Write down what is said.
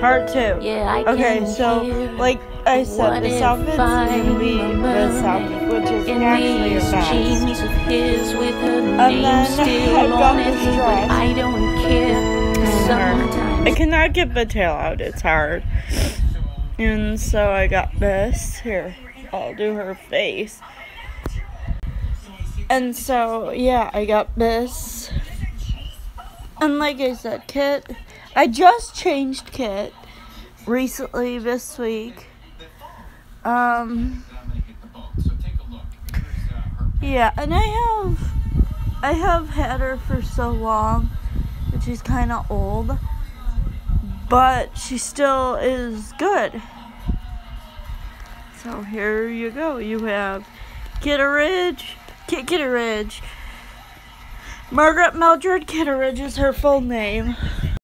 Part two. Yeah, I Okay, can so hear like I said, the gonna be the a Southwind, which is in actually your these best. jeans of his with her And name then I got this dress. I don't care. 'cause I cannot get the tail out, it's hard. And so I got this. Here, I'll do her face. And so, yeah, I got this. And like I said, Kit, I just changed Kit recently this week. Um, yeah, and I have, I have had her for so long, that she's kind of old, but she still is good. So here you go. You have Kittredge, Kit Kittredge. Margaret Mildred Kittredge is her full name.